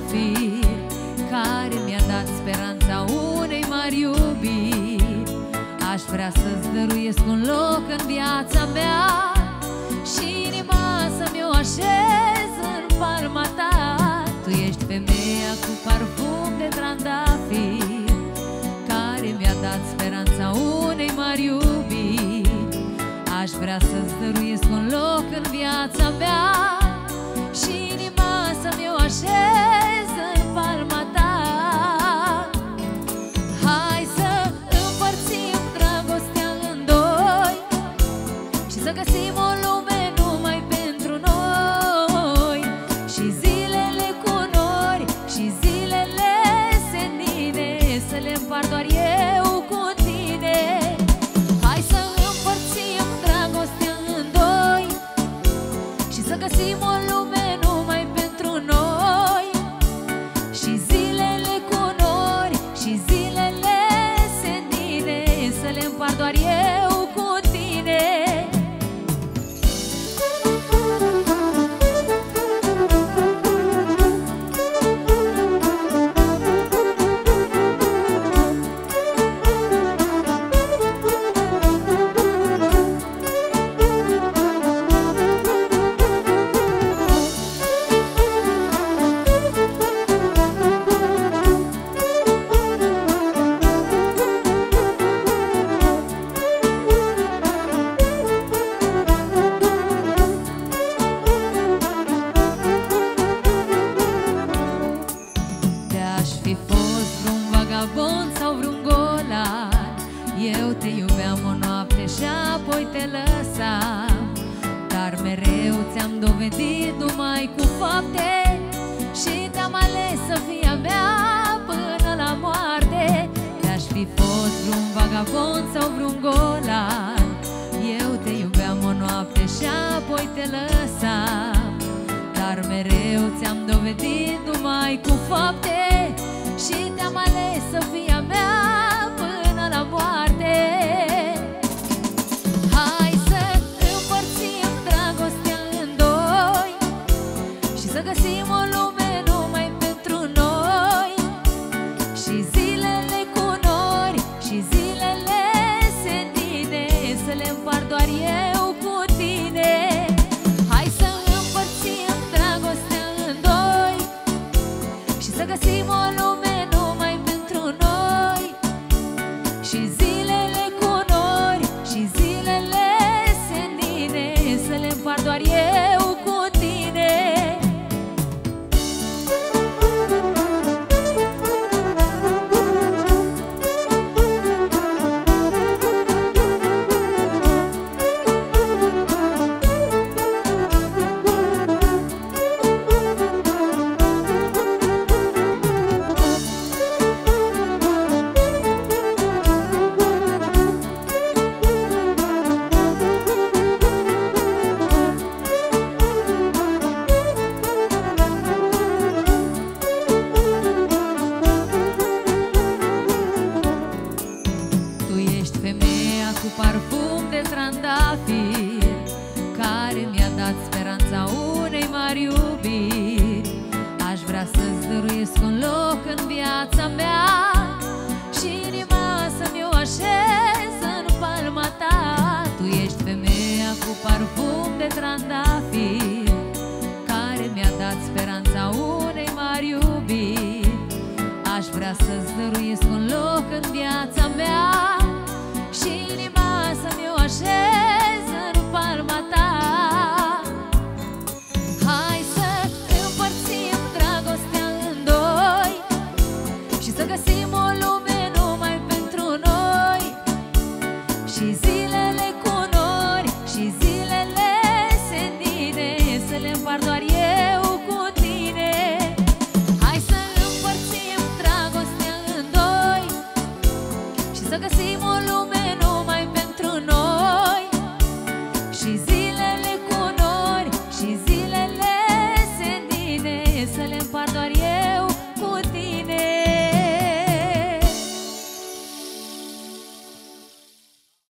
David Care mi-a dat speranța unei mari iubiri. Aș vrea să-ți dăruiesc un loc în viața mea Și inima să-mi o așez în palma ta. Tu ești femeia cu parfum de trandafir Care mi-a dat speranța unei mari iubiri. Aș vrea să-ți dăruiesc un loc în viața mea Și inima să-mi nori te lăsam Dar mereu ți-am dovedit numai cu fapte Și te-am ales să fii a mea până la moarte. Te-aș fi fost vreun vagabond sau vreun golan Eu te iubeam o noapte și apoi te lăsam. Dar mereu ți-am dovedit numai cu fapte găsim o lume numai pentru noi. Și zilele cu nori și zilele senine Să le împart doar eu speranța unei mari iubiri. Aș vrea să-ți dăruiesc un loc în viața mea Și inima să-mi o așez în palma ta. Tu ești femeia cu parfum de trandafir Care mi-a dat speranța unei mari iubiri. Aș vrea să-ți dăruiesc un loc în viața mea Și zilele cu nori și zilele senine Să le împart doar eu cu tine. Hai să împărțim dragostea în doi Și să găsim o lume